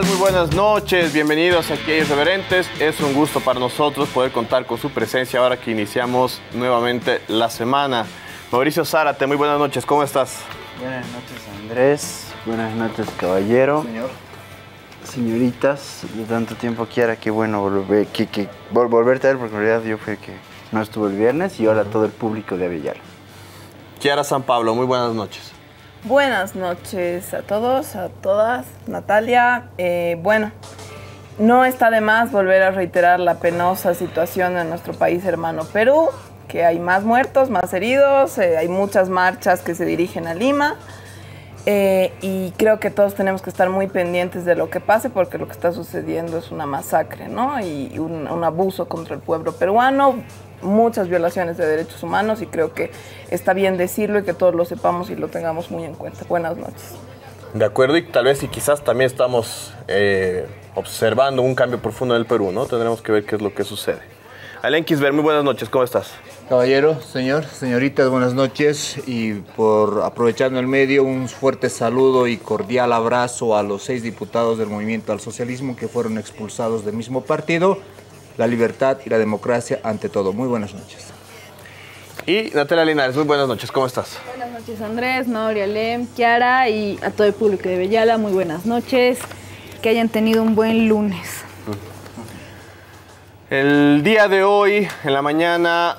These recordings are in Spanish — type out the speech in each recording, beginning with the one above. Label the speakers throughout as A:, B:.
A: Muy buenas noches, bienvenidos aquí a Irreverentes. Es un gusto para nosotros poder contar con su presencia ahora que iniciamos nuevamente la semana. Mauricio Zárate, muy buenas noches, ¿cómo estás?
B: Buenas noches Andrés, buenas noches caballero.
A: Señor.
B: Señoritas, de tanto tiempo que era, qué bueno volver, que, que, vol- volverte a ver, porque en realidad yo fui que no estuvo el viernes y ahora todo el público de Avellar.
A: Kiara San Pablo, muy buenas noches.
C: Buenas noches a todos, a todas. Natalia, eh, bueno, no está de más volver a reiterar la penosa situación en nuestro país hermano Perú, que hay más muertos, más heridos, eh, hay muchas marchas que se dirigen a Lima. eh, y creo que todos tenemos que estar muy pendientes de lo que pase porque lo que está sucediendo es una masacre, ¿no? Y un, un abuso contra el pueblo peruano, muchas violaciones de derechos humanos y creo que está bien decirlo y que todos lo sepamos y lo tengamos muy en cuenta. Buenas noches.
A: De acuerdo, y tal vez y quizás también estamos eh, observando un cambio profundo en el Perú, ¿no? Tendremos que ver qué es lo que sucede. Alen Kisber, muy buenas noches, ¿cómo estás?
D: Caballero, señor, señoritas, buenas noches y por aprovechando el medio, un fuerte saludo y cordial abrazo a los seis diputados del Movimiento al Socialismo que fueron expulsados del mismo partido. La libertad y la democracia ante todo. Muy buenas noches.
A: Y Natalia Linares, muy buenas noches, ¿cómo estás?
E: Buenas noches Andrés, Noria, Lem, Kiara y a todo el público de Bellala, muy buenas noches. Que hayan tenido un buen lunes.
A: El día de hoy, en la mañana,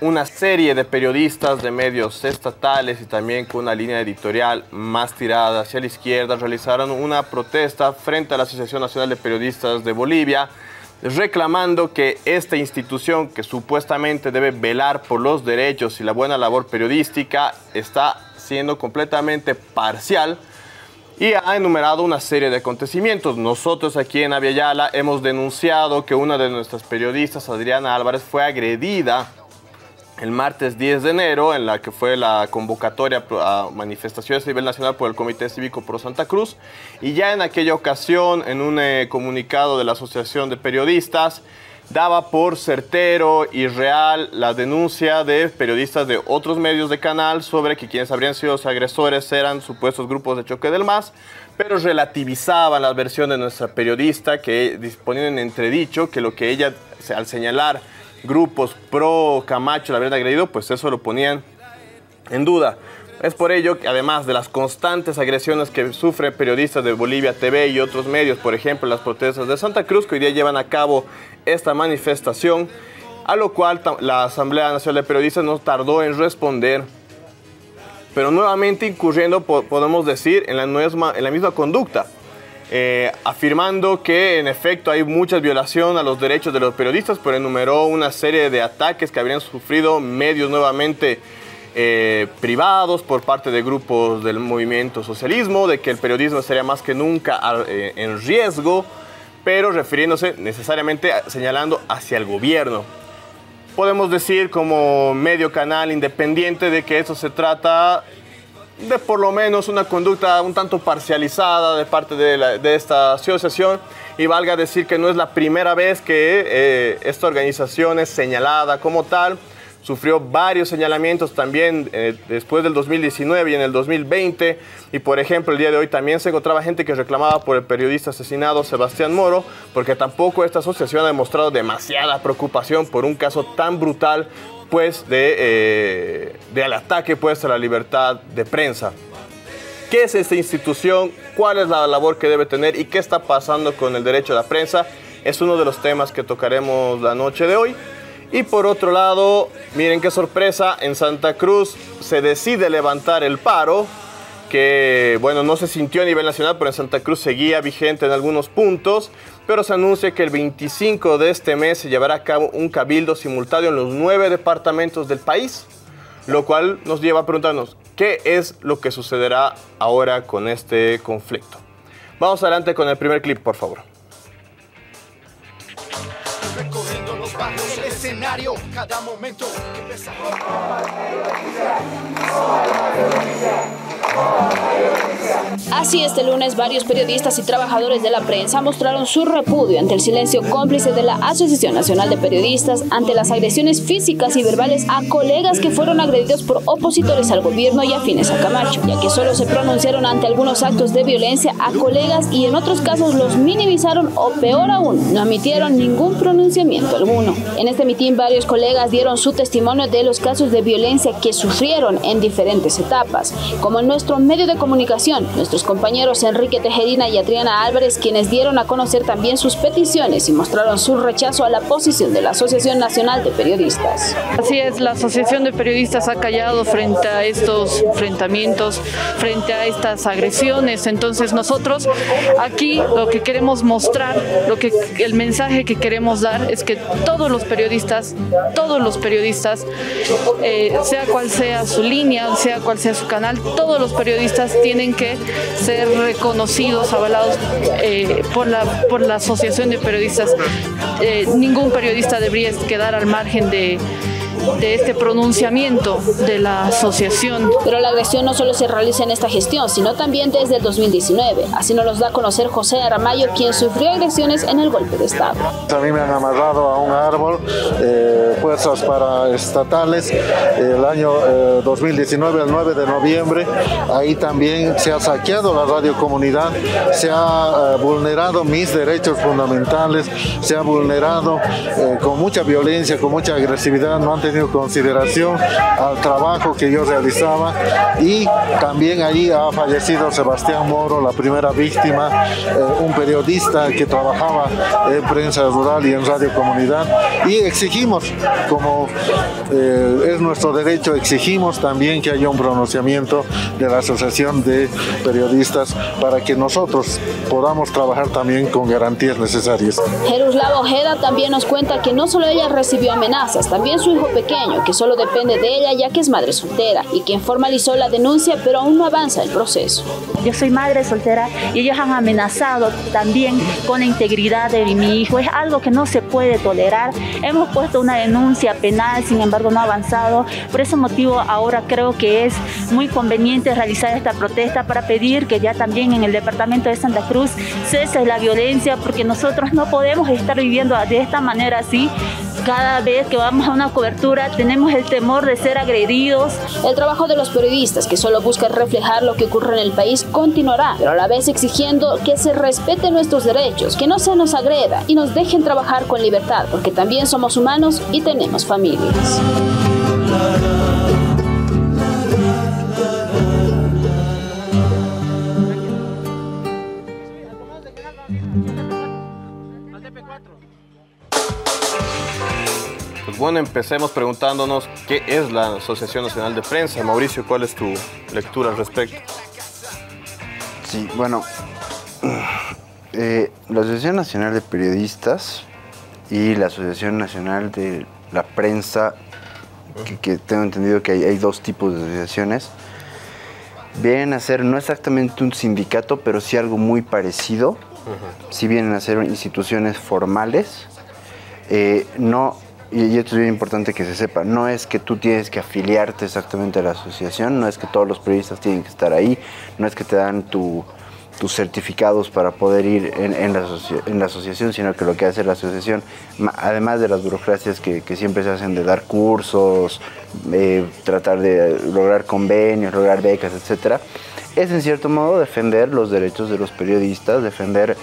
A: una serie de periodistas de medios estatales y también con una línea editorial más tirada hacia la izquierda realizaron una protesta frente a la Asociación Nacional de Periodistas de Bolivia, reclamando que esta institución que supuestamente debe velar por los derechos y la buena labor periodística está siendo completamente parcial y ha enumerado una serie de acontecimientos. Nosotros aquí en Aviala hemos denunciado que una de nuestras periodistas, Adriana Álvarez, fue agredida el martes 10 de enero, en la que fue la convocatoria a manifestaciones a nivel nacional por el Comité Cívico Pro Santa Cruz. Y ya en aquella ocasión, en un eh, comunicado de la Asociación de Periodistas, daba por certero y real la denuncia de periodistas de otros medios de canal sobre que quienes habrían sido los agresores eran supuestos grupos de choque del MAS, pero relativizaban la versión de nuestra periodista que disponían en entredicho que lo que ella, al señalar grupos pro Camacho la habrían agredido, pues eso lo ponían en duda. Es por ello que además de las constantes agresiones que sufren periodistas de Bolivia TV y otros medios, por ejemplo las protestas de Santa Cruz, que hoy día llevan a cabo esta manifestación, a lo cual la Asamblea Nacional de Periodistas no tardó en responder, pero nuevamente incurriendo, podemos decir, en la en la misma conducta. Eh, afirmando que en efecto hay mucha violación a los derechos de los periodistas, pero enumeró una serie de ataques que habrían sufrido medios nuevamente eh, privados por parte de grupos del movimiento socialismo, de que el periodismo estaría más que nunca eh, en riesgo, pero refiriéndose necesariamente señalando hacia el gobierno. Podemos decir como medio canal independiente de que eso se trata de por lo menos una conducta un tanto parcializada de parte de, esta asociación y valga decir que no es la primera vez que eh, esta organización es señalada como tal. Sufrió varios señalamientos también eh, después del 2019 y en el 2020. Y por ejemplo, el día de hoy también se encontraba gente que reclamaba por el periodista asesinado Sebastián Moro, porque tampoco esta asociación ha demostrado demasiada preocupación por un caso tan brutal pues de, eh, ataque pues a la libertad de prensa. ¿Qué es esta institución? ¿Cuál es la labor que debe tener? ¿Y qué está pasando con el derecho a la prensa? Es uno de los temas que tocaremos la noche de hoy. Y por otro lado, miren qué sorpresa, en Santa Cruz se decide levantar el paro, que bueno, no se sintió a nivel nacional, pero en Santa Cruz seguía vigente en algunos puntos, pero se anuncia que el 25 de este mes se llevará a cabo un cabildo simultáneo en los nueve departamentos del país, lo cual nos lleva a preguntarnos, ¿qué es lo que sucederá ahora con este conflicto? Vamos adelante con el primer clip, por favor.
F: Barrios, el escenario, cada momento que empezamos.
G: Así este lunes varios periodistas y trabajadores de la prensa mostraron su repudio ante el silencio cómplice de la Asociación Nacional de Periodistas ante las agresiones físicas y verbales a colegas que fueron agredidos por opositores al gobierno y afines a Camacho, ya que solo se pronunciaron ante algunos actos de violencia a colegas y en otros casos los minimizaron o peor aún, no emitieron ningún pronunciamiento alguno. En este mitin varios colegas dieron su testimonio de los casos de violencia que sufrieron en diferentes etapas, como en nuestro medio de comunicación, nuestros compañeros Enrique Tejerina y Adriana Álvarez, quienes dieron a conocer también sus peticiones y mostraron su rechazo a la posición de la Asociación Nacional de Periodistas.
H: Así es, la Asociación de Periodistas ha callado frente a estos enfrentamientos, frente a estas agresiones. Entonces nosotros aquí lo que queremos mostrar, lo que el mensaje que queremos dar es que todos los periodistas, todos los periodistas, eh, sea cual sea su línea, sea cual sea su canal, todos los periodistas tienen que ser reconocidos, avalados eh, por, la, por la Asociación de Periodistas. Eh, ningún periodista debería quedar al margen de de este pronunciamiento de la asociación.
G: Pero la agresión no solo se realiza en esta gestión, sino también desde el 2019. Así nos lo da a conocer José Aramayo, quien sufrió agresiones en el golpe de Estado.
I: A mí me han amarrado a un árbol, eh, fuerzas paraestatales, el año 2019, el 9 de noviembre, ahí también se ha saqueado la radiocomunidad, se ha eh, vulnerado mis derechos fundamentales, se ha vulnerado eh, con mucha violencia, con mucha agresividad, no han tenido consideración al trabajo que yo realizaba y también ahí ha fallecido Sebastián Moro, la primera víctima, eh, un periodista que trabajaba en prensa rural y en radio comunidad y exigimos, como eh, es nuestro derecho, exigimos también que haya un pronunciamiento de la Asociación de Periodistas para que nosotros podamos trabajar también con garantías necesarias.
G: Jeruslava Ojeda también nos cuenta que no solo ella recibió amenazas, también su hijo pequeño, que solo depende de ella ya que es madre soltera y quien formalizó la denuncia, pero aún no avanza el proceso.
J: Yo soy madre soltera y ellos han amenazado también con la integridad de mi hijo. Es algo que no se puede tolerar. Hemos puesto una denuncia penal, sin embargo no ha avanzado. Por ese motivo ahora creo que es muy conveniente realizar esta protesta para pedir que ya también en el departamento de Santa Cruz cese la violencia porque nosotros no podemos estar viviendo de esta manera así cada vez que vamos a una cobertura tenemos el temor de ser agredidos.
G: El trabajo de los periodistas, que solo busca reflejar lo que ocurre en el país, continuará, pero a la vez exigiendo que se respeten nuestros derechos, que no se nos agreda y nos dejen trabajar con libertad, porque también somos humanos y tenemos familias.
A: Bueno, empecemos preguntándonos qué es la Asociación Nacional de Prensa. Mauricio, ¿cuál es tu lectura al respecto?
B: Sí, bueno, eh, la Asociación Nacional de Periodistas y la Asociación Nacional de la Prensa, que, tengo entendido que hay, hay, dos tipos de asociaciones, vienen a ser no exactamente un sindicato, pero sí algo muy parecido. Sí vienen a ser instituciones formales. Eh, no y esto es bien importante que se sepa, no es que tú tienes que afiliarte exactamente a la asociación, no es que todos los periodistas tienen que estar ahí, no es que te dan tus certificados para poder ir en, la asociación, sino que lo que hace la asociación, además de las burocracias que, siempre se hacen de dar cursos, eh, tratar de lograr convenios, lograr becas, etc., es en cierto modo defender los derechos de los periodistas, defender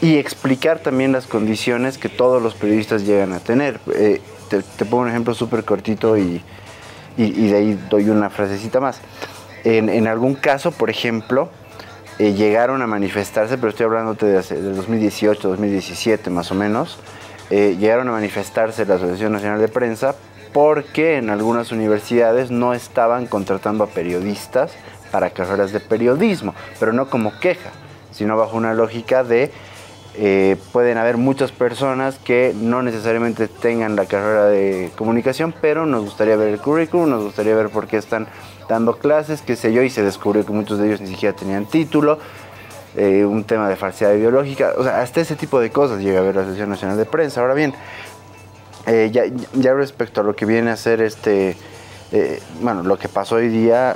B: y explicar también las condiciones que todos los periodistas llegan a tener. Eh, te, pongo un ejemplo súper cortito y, de ahí doy una frasecita más. En, algún caso, por ejemplo, eh, llegaron a manifestarse, pero estoy hablando de, de 2018, 2017 más o menos, eh, llegaron a manifestarse la Asociación Nacional de Prensa porque en algunas universidades no estaban contratando a periodistas para carreras de periodismo, pero no como queja, sino bajo una lógica de eh, pueden haber muchas personas que no necesariamente tengan la carrera de comunicación, pero nos gustaría ver el currículum, nos gustaría ver por qué están dando clases, qué sé yo, y se descubrió que muchos de ellos ni siquiera tenían título, eh, un tema de falsedad ideológica, o sea, hasta ese tipo de cosas llega a ver la Asociación Nacional de Prensa. Ahora bien, eh, ya, ya, respecto a lo que viene a ser este, bueno, lo que pasó hoy día,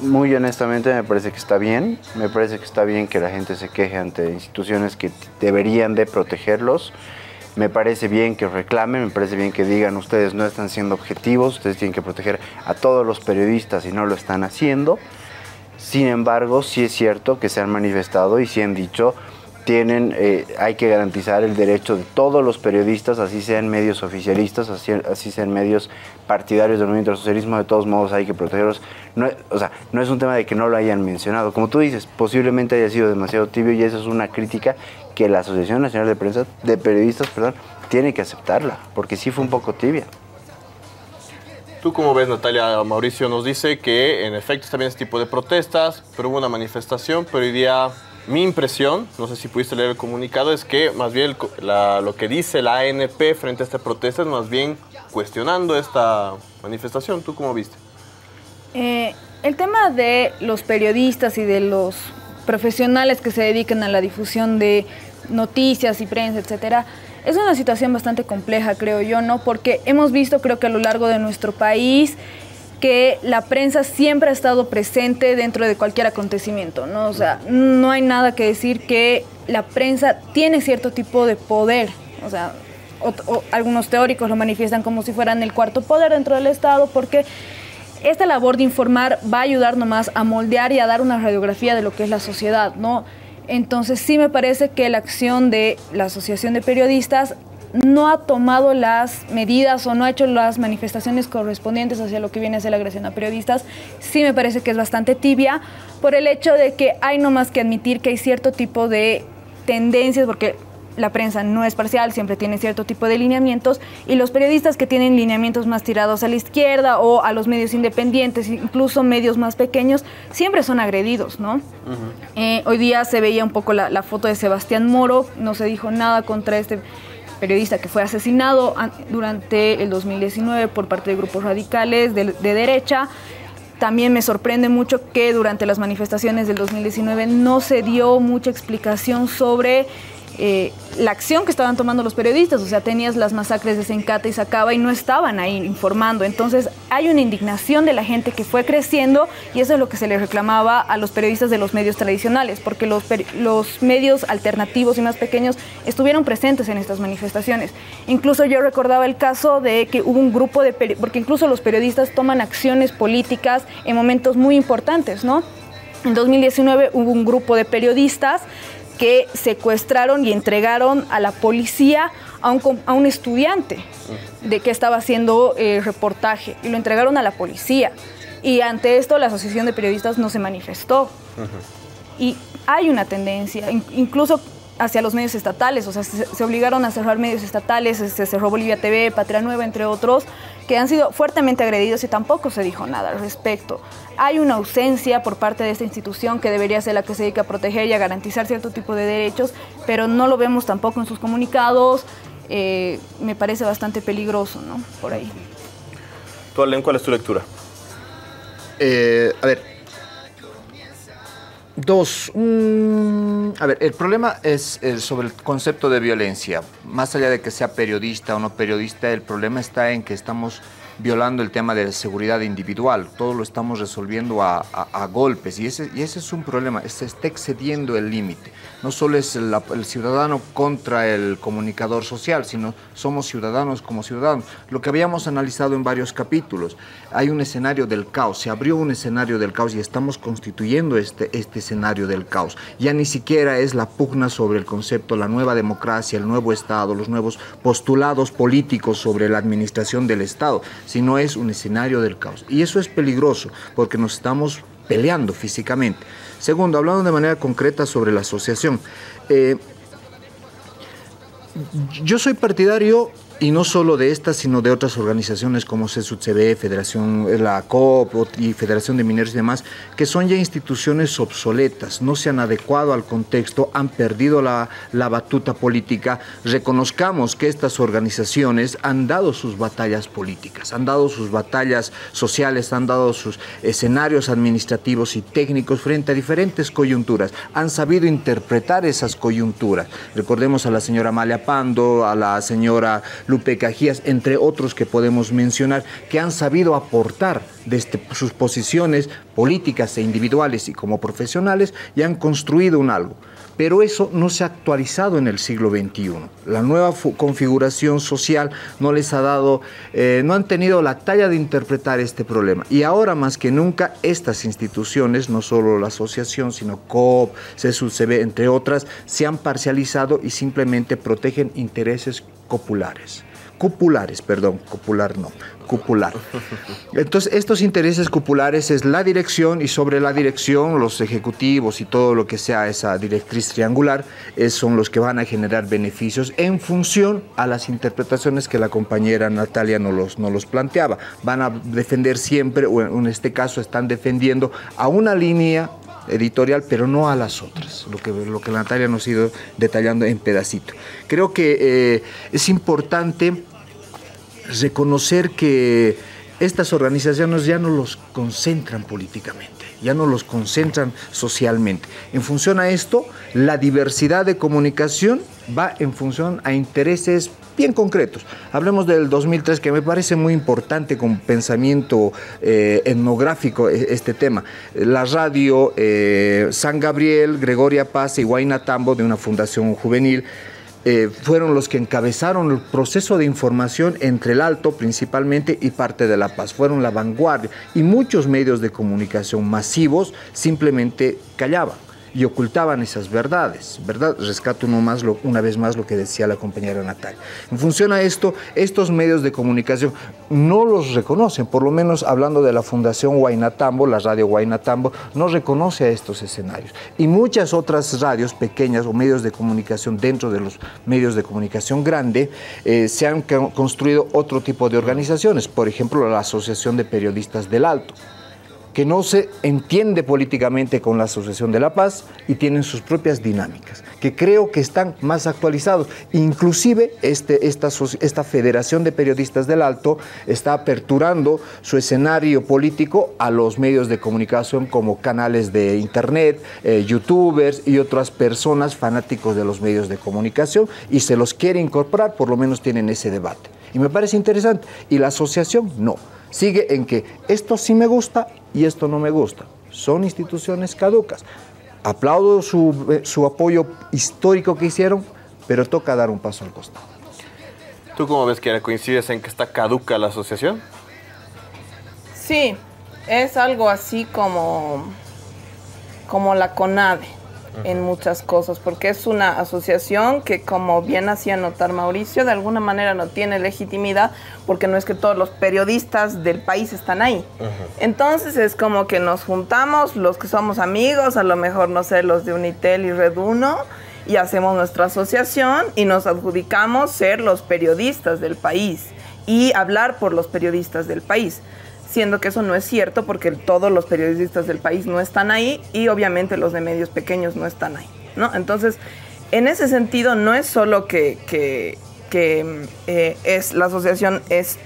B: muy honestamente me parece que está bien, me parece que está bien que la gente se queje ante instituciones que deberían de protegerlos, me parece bien que reclamen, me parece bien que digan ustedes no están siendo objetivos, ustedes tienen que proteger a todos los periodistas y no lo están haciendo. Sin embargo, sí es cierto que se han manifestado y sí han dicho tienen, eh, hay que garantizar el derecho de todos los periodistas, así sean medios oficialistas, así, así sean medios partidarios del movimiento del socialismo, de todos modos hay que protegerlos. No, o sea, no es un tema de que no lo hayan mencionado. Como tú dices, posiblemente haya sido demasiado tibio y esa es una crítica que la Asociación Nacional de Prensa, de Periodistas, perdón, tiene que aceptarla, porque sí fue un poco tibia.
A: ¿Tú cómo ves, Natalia? Mauricio nos dice que en efecto está bien este tipo de protestas, pero hubo una manifestación, pero hoy día mi impresión, no sé si pudiste leer el comunicado, es que más bien lo que dice la ANP frente a esta protesta es más bien cuestionando esta manifestación. ¿Tú cómo viste?
E: Eh, el tema de los periodistas y de los profesionales que se dedican a la difusión de noticias y prensa, etcétera, es una situación bastante compleja, creo yo, ¿no? Porque hemos visto, creo que a lo largo de nuestro país, que la prensa siempre ha estado presente dentro de cualquier acontecimiento, ¿no? O sea, no hay nada que decir que la prensa tiene cierto tipo de poder, o sea, algunos teóricos lo manifiestan como si fueran el cuarto poder dentro del Estado, porque esta labor de informar va a ayudar nomás a moldear y a dar una radiografía de lo que es la sociedad, ¿no? Entonces sí me parece que la acción de la Asociación de Periodistas no ha tomado las medidas o no ha hecho las manifestaciones correspondientes hacia lo que viene a ser la agresión a periodistas, sí me parece que es bastante tibia por el hecho de que hay no más que admitir que hay cierto tipo de tendencias, porque la prensa no es parcial, siempre tiene cierto tipo de lineamientos, y los periodistas que tienen lineamientos más tirados a la izquierda o a los medios independientes, incluso medios más pequeños, siempre son agredidos, ¿no? Eh, hoy día se veía un poco la, la foto de Sebastián Moro, no se dijo nada contra este periodista que fue asesinado durante el 2019 por parte de grupos radicales de, de derecha. También me sorprende mucho que durante las manifestaciones del 2019 no se dio mucha explicación sobre eh, la acción que estaban tomando los periodistas, o sea, tenías las masacres de Sencata y Sacaba y no estaban ahí informando. Entonces hay una indignación de la gente que fue creciendo y eso es lo que se le reclamaba a los periodistas de los medios tradicionales, porque los, los medios alternativos y más pequeños estuvieron presentes en estas manifestaciones. Incluso yo recordaba el caso de que hubo un grupo de, porque incluso los periodistas toman acciones políticas en momentos muy importantes, ¿no? En 2019 hubo un grupo de periodistas que secuestraron y entregaron a la policía a un, a un estudiante de que estaba haciendo eh, reportaje y lo entregaron a la policía. Y ante esto la Asociación de Periodistas no se manifestó. Y hay una tendencia, incluso hacia los medios estatales, o sea, se, obligaron a cerrar medios estatales, se cerró Bolivia TV, Patria Nueva, entre otros, que han sido fuertemente agredidos y tampoco se dijo nada al respecto. Hay una ausencia por parte de esta institución que debería ser la que se dedica a proteger y a garantizar cierto tipo de derechos, pero no lo vemos tampoco en sus comunicados. Eh, me parece bastante peligroso, ¿no? Por ahí.
A: ¿Tú, Alen, cuál es tu lectura?
D: Eh, a ver, Dos, a ver, el problema es sobre el concepto de violencia. Más allá de que sea periodista o no periodista, el problema está en que estamos violando el tema de la seguridad individual. Todo lo estamos resolviendo a, golpes y ese, y ese es un problema. Se está excediendo el límite. No solo es el, ciudadano contra el comunicador social, sino somos ciudadanos como ciudadanos. Lo que habíamos analizado en varios capítulos, hay un escenario del caos, se abrió un escenario del caos y estamos constituyendo este, este escenario del caos. Ya ni siquiera es la pugna sobre el concepto, la nueva democracia, el nuevo Estado, los nuevos postulados políticos sobre la administración del Estado, sino es un escenario del caos. Y eso es peligroso porque nos estamos peleando físicamente. Segundo, hablando de manera concreta sobre la asociación. Eh, yo soy partidario y no solo de estas, sino de otras organizaciones como CSUCB, Federación, la COP y Federación de Mineros y demás, que son ya instituciones obsoletas, no se han adecuado al contexto, han perdido la, la batuta política. Reconozcamos que estas organizaciones han dado sus batallas políticas, han dado sus batallas sociales, han dado sus escenarios administrativos y técnicos frente a diferentes coyunturas, han sabido interpretar esas coyunturas. Recordemos a la señora Malia Pando, a la señora Lupe Cajías, entre otros que podemos mencionar, que han sabido aportar desde sus posiciones políticas e individuales y como profesionales y han construido un algo pero eso no se ha actualizado en el siglo XXI. La nueva configuración social no les ha dado, eh, no han tenido la talla de interpretar este problema. Y ahora más que nunca estas instituciones, no solo la asociación, sino COP, CSUCB, entre otras, se han parcializado y simplemente protegen intereses populares cupulares, perdón, cupular no, cupular. Entonces, estos intereses cupulares es la dirección y sobre la dirección los ejecutivos y todo lo que sea esa directriz triangular son los que van a generar beneficios en función a las interpretaciones que la compañera Natalia nos los, nos los planteaba. Van a defender siempre, o en este caso están defendiendo a una línea editorial, pero no a las otras, lo que, lo que Natalia nos ha ido detallando en pedacito. Creo que eh, es importante reconocer que estas organizaciones ya no los concentran políticamente, ya no los concentran socialmente. En función a esto, la diversidad de comunicación va en función a intereses bien concretos. Hablemos del 2003, que me parece muy importante con pensamiento eh, etnográfico e, este tema. La radio eh, San Gabriel, Gregoria Paz y Huayna Tambo, de una fundación juvenil, eh, fueron los que encabezaron el proceso de información entre el Alto principalmente y parte de La Paz. Fueron la vanguardia y muchos medios de comunicación masivos simplemente callaban y ocultaban esas verdades, ¿verdad? Rescato más una vez más lo que decía la compañera Natalia. En función a esto, estos medios de comunicación no los reconocen, por lo menos hablando de la Fundación Guaynatambo, la radio Guaynatambo, no reconoce a estos escenarios. Y muchas otras radios pequeñas o medios de comunicación dentro de los medios de comunicación grande eh, se han construido otro tipo de organizaciones, por ejemplo la Asociación de Periodistas del Alto que no se entiende políticamente con la Asociación de la Paz y tienen sus propias dinámicas, que creo que están más actualizados. Inclusive este, esta, esta Federación de Periodistas del Alto está aperturando su escenario político a los medios de comunicación como canales de internet, eh, youtubers y otras personas fanáticos de los medios de comunicación y se los quiere incorporar, por lo menos tienen ese debate. Y me parece interesante. Y la asociación no sigue en que esto sí me gusta y esto no me gusta. Son instituciones caducas. Aplaudo su, su apoyo histórico que hicieron, pero toca dar un paso al costado.
A: ¿Tú cómo ves que coincides en que está caduca la asociación?
C: Sí, es algo así como, como la CONADE en muchas cosas, porque es una asociación que, como bien hacía notar Mauricio, de alguna manera no tiene legitimidad, porque no es que todos los periodistas del país están ahí. Entonces es como que nos juntamos, los que somos amigos, a lo mejor, no sé, los de Unitel y Red Uno, y hacemos nuestra asociación y nos adjudicamos ser los periodistas del país y hablar por los periodistas del país siendo que eso no es cierto porque todos los periodistas del país no están ahí y obviamente los de medios pequeños no están ahí, ¿no? Entonces, en ese sentido, no es solo que, que, eh, es, la asociación es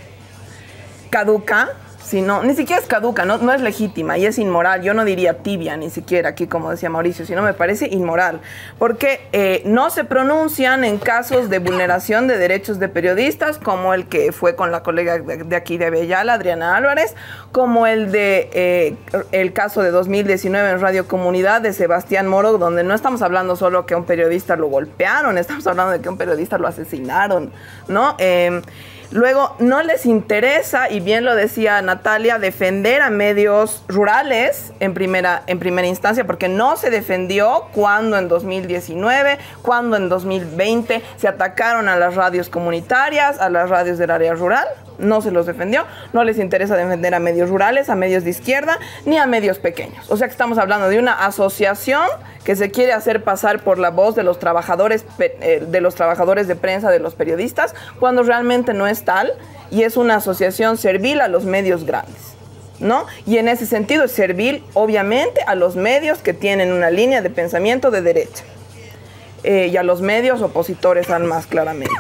C: caduca, sino, ni siquiera es caduca, no, no es legítima y es inmoral. Yo no diría tibia ni siquiera aquí, como decía Mauricio, sino me parece inmoral, porque eh, no se pronuncian en casos de vulneración de derechos de periodistas, como el que fue con la colega de, aquí de Bellala, Adriana Álvarez, como el de eh, el caso de 2019 en Radio Comunidad de Sebastián Moro, donde no estamos hablando solo que a un periodista lo golpearon, estamos hablando de que un periodista lo asesinaron, ¿no? Em, Luego, no les interesa, y bien lo decía Natalia, defender a medios rurales en primera, en primera instancia, porque no se defendió cuando en 2019, cuando en 2020 se atacaron a las radios comunitarias, a las radios del área rural no se los defendió, no les interesa defender a medios rurales, a medios de izquierda, ni a medios pequeños. O sea que estamos hablando de una asociación que se quiere hacer pasar por la voz de los trabajadores eh, de los trabajadores de prensa, de los periodistas, cuando realmente no es tal y es una asociación servil a los medios grandes. ¿No? Y en ese sentido es servil, obviamente, a los medios que tienen una línea de pensamiento de derecha. Eh, y a los medios opositores al más claramente.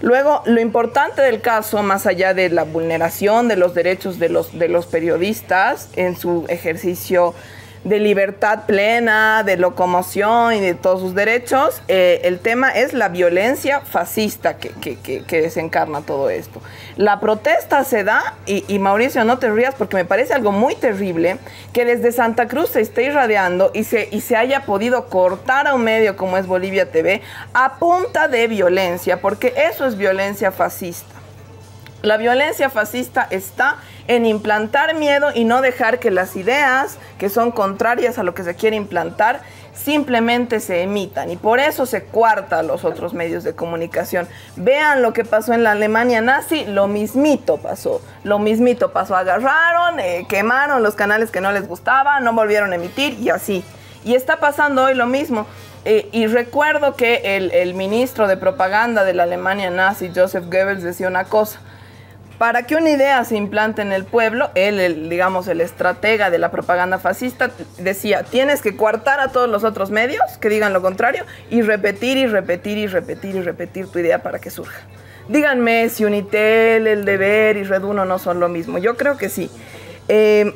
C: Luego, lo importante del caso, más allá de la vulneración de los derechos de los, de los periodistas en su ejercicio de libertad plena, de locomoción y de todos sus derechos. Eh, el tema es la violencia fascista que, que, que, desencarna todo esto. La protesta se da, y, y, Mauricio, no te rías porque me parece algo muy terrible que desde Santa Cruz se esté irradiando y se, y se haya podido cortar a un medio como es Bolivia TV a punta de violencia, porque eso es violencia fascista. La violencia fascista está en implantar miedo y no dejar que las ideas que son contrarias a lo que se quiere implantar simplemente se emitan y por eso se cuarta a los otros medios de comunicación. Vean lo que pasó en la Alemania nazi, lo mismito pasó, lo mismito pasó, agarraron, eh, quemaron los canales que no les gustaban, no volvieron a emitir y así. Y está pasando hoy lo mismo. Eh, y recuerdo que el, el ministro de propaganda de la Alemania nazi, Joseph Goebbels, decía una cosa para que una idea se implante en el pueblo, él, el, digamos, el estratega de la propaganda fascista, decía, tienes que coartar a todos los otros medios que digan lo contrario y repetir y repetir y repetir y repetir tu idea para que surja. Díganme si Unitel, El Deber y Reduno no son lo mismo. Yo creo que sí. Eh,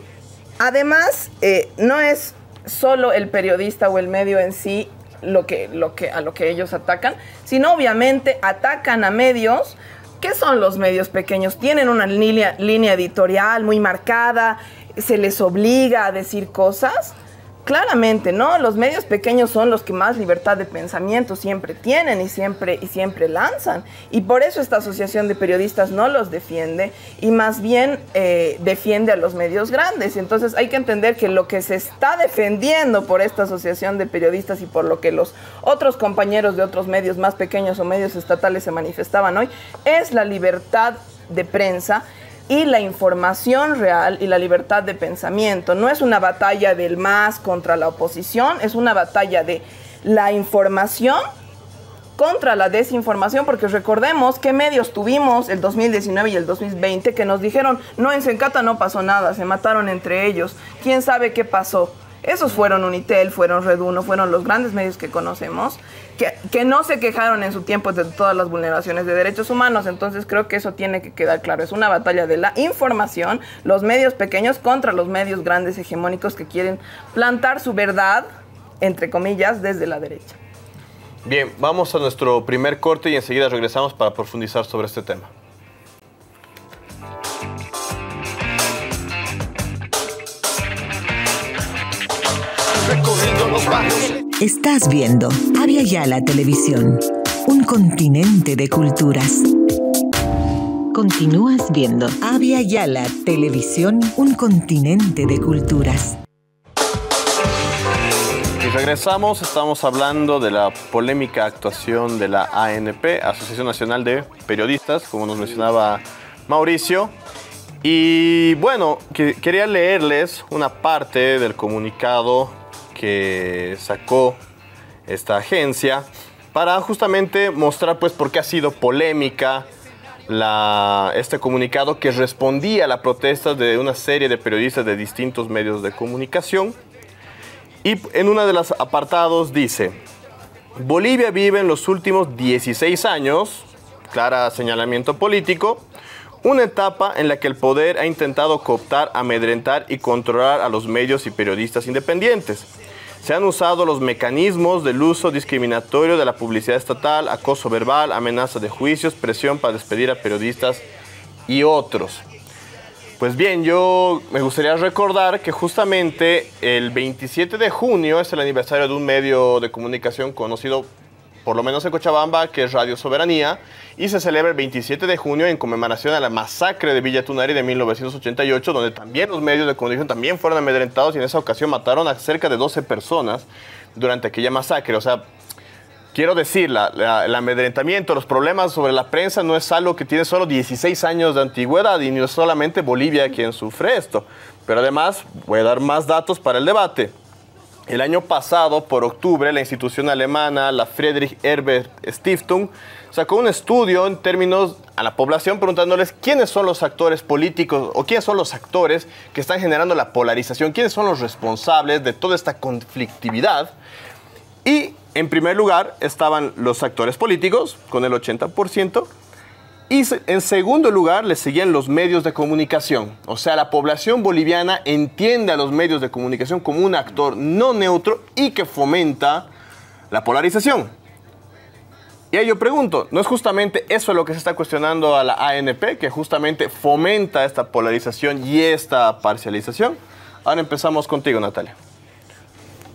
C: además, eh, no es solo el periodista o el medio en sí lo que, lo que, a lo que ellos atacan, sino obviamente atacan a medios ¿Qué son los medios pequeños? Tienen una línea, línea editorial muy marcada, se les obliga a decir cosas. Claramente, ¿no? Los medios pequeños son los que más libertad de pensamiento siempre tienen y siempre, y siempre lanzan. Y por eso esta asociación de periodistas no los defiende y más bien eh, defiende a los medios grandes. Entonces hay que entender que lo que se está defendiendo por esta asociación de periodistas y por lo que los otros compañeros de otros medios más pequeños o medios estatales se manifestaban hoy es la libertad de prensa y la información real y la libertad de pensamiento. No es una batalla del más contra la oposición, es una batalla de la información contra la desinformación, porque recordemos qué medios tuvimos el 2019 y el 2020 que nos dijeron, no, en Sencata no pasó nada, se mataron entre ellos, quién sabe qué pasó. Esos fueron Unitel, fueron Reduno, fueron los grandes medios que conocemos, que, que, no se quejaron en su tiempo de todas las vulneraciones de derechos humanos. Entonces creo que eso tiene que quedar claro. Es una batalla de la información, los medios pequeños contra los medios grandes hegemónicos que quieren plantar su verdad, entre comillas, desde la derecha.
A: Bien, vamos a nuestro primer corte y enseguida regresamos para profundizar sobre este tema.
K: Estás viendo Avia Yala Televisión, un continente de culturas. Continúas viendo Avia Yala Televisión, un continente de culturas.
A: Y regresamos, estamos hablando de la polémica actuación de la ANP, Asociación Nacional de Periodistas, como nos mencionaba Mauricio. Y bueno, que, quería leerles una parte del comunicado que sacó esta agencia para justamente mostrar pues por qué ha sido polémica este comunicado que respondía a la protesta de una serie de periodistas de distintos medios de comunicación. Y en uno de los apartados dice, Bolivia vive en los últimos 16 años, clara señalamiento político, una etapa en la que el poder ha intentado cooptar, amedrentar y controlar a los medios y periodistas independientes se han usado los mecanismos del uso discriminatorio de la publicidad estatal, acoso verbal, amenaza de juicios, presión para despedir a periodistas y otros. Pues bien, yo me gustaría recordar que justamente el 27 de junio es el aniversario de un medio de comunicación conocido por lo menos en Cochabamba, que es Radio Soberanía, y se celebra el 27 de junio en conmemoración a la masacre de Villa Tunari de 1988, donde también los medios de comunicación también fueron amedrentados y en esa ocasión mataron a cerca de 12 personas durante aquella masacre. O sea, quiero decir, la, el amedrentamiento, los problemas sobre la prensa no es algo que tiene solo 16 años de antigüedad y no es solamente Bolivia quien sufre esto. Pero además, voy a dar más datos para el debate. El año pasado, por octubre, la institución alemana, la Friedrich Herbert Stiftung, sacó un estudio en términos a la población preguntándoles quiénes son los actores políticos o quiénes son los actores que están generando la polarización, quiénes son los responsables de toda esta conflictividad. Y en primer lugar estaban los actores políticos con el 80%, Y en segundo lugar le seguían los medios de comunicación. O sea, la población boliviana entiende a los medios de comunicación como un actor no neutro y que fomenta la polarización. Y ahí yo pregunto, ¿no es justamente eso lo que se está cuestionando a la ANP, que justamente fomenta esta polarización y esta parcialización? Ahora empezamos contigo, Natalia.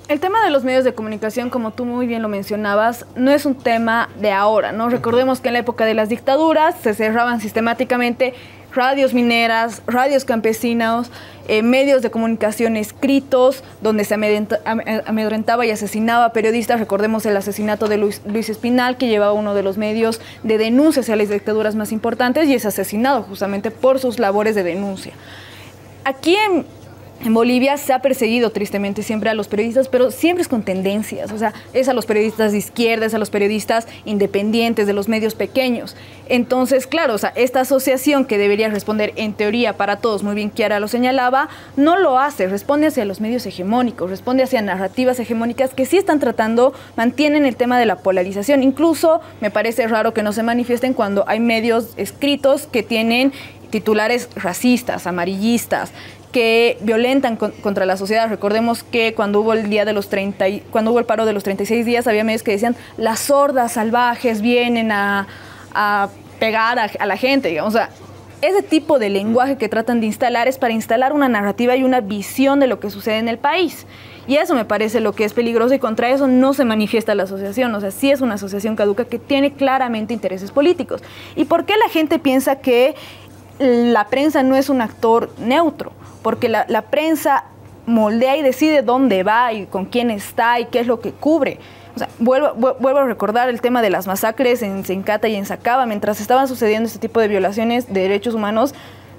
E: El tema de los medios de comunicación, como tú muy bien lo mencionabas, no es un tema de ahora, ¿no? Recordemos que en la época de las dictaduras se cerraban sistemáticamente radios mineras, radios campesinos, eh, medios de comunicación escritos, donde se eh, amedrentaba y asesinaba periodistas. Recordemos el asesinato de Luis, Luis Espinal, que llevaba uno de los medios de denuncia hacia las dictaduras más importantes y es asesinado justamente por sus labores de denuncia. Aquí en, en Bolivia se ha perseguido tristemente siempre a los periodistas, pero siempre es con tendencias. O sea, es a los periodistas de izquierda, es a los periodistas independientes, de los medios pequeños. Entonces, claro, o sea, esta asociación que debería responder en teoría para todos, muy bien Kiara lo señalaba, no lo hace, responde hacia los medios hegemónicos, responde hacia narrativas hegemónicas que sí están tratando, mantienen el tema de la polarización. Incluso me parece raro que no se manifiesten cuando hay medios escritos que tienen titulares racistas, amarillistas, que violentan con- contra la sociedad. Recordemos que cuando hubo el día de los 30, y- cuando hubo el paro de los 36 días, había medios que decían las sordas salvajes vienen a, a pegar a, la gente. O sea, ese tipo de lenguaje que tratan de instalar es para instalar una narrativa y una visión de lo que sucede en el país. Y eso me parece lo que es peligroso y contra eso no se manifiesta la asociación. O sea, sí es una asociación caduca que tiene claramente intereses políticos. ¿Y por qué la gente piensa que la prensa no es un actor neutro? Porque la, prensa moldea y decide dónde va y con quién está y qué es lo que cubre. O sea, vuelvo, vu- vuelvo a recordar el tema de las masacres en Sencata y en Sacaba. Mientras estaban sucediendo este tipo de violaciones de derechos humanos,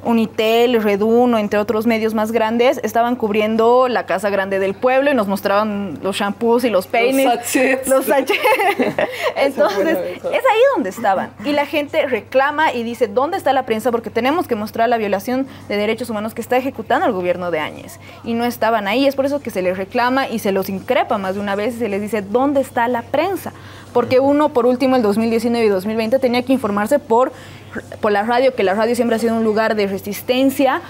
E: Unitel, Reduno, entre otros medios más grandes, estaban cubriendo la Casa Grande del Pueblo y nos mostraban los shampoos y los peines.
C: sachets.
E: Los sachets. Entonces, es ahí donde estaban. Y la gente reclama y dice, ¿dónde está la prensa? Porque tenemos que mostrar la violación de derechos humanos que está ejecutando el gobierno de Áñez. Y no estaban ahí. Es por eso que se les reclama y se los increpa más de una vez y se les dice, ¿dónde está la prensa? Porque uno, por último, el 2019 y 2020 tenía que informarse por, por la radio, que la radio siempre ha sido un lugar de resistencia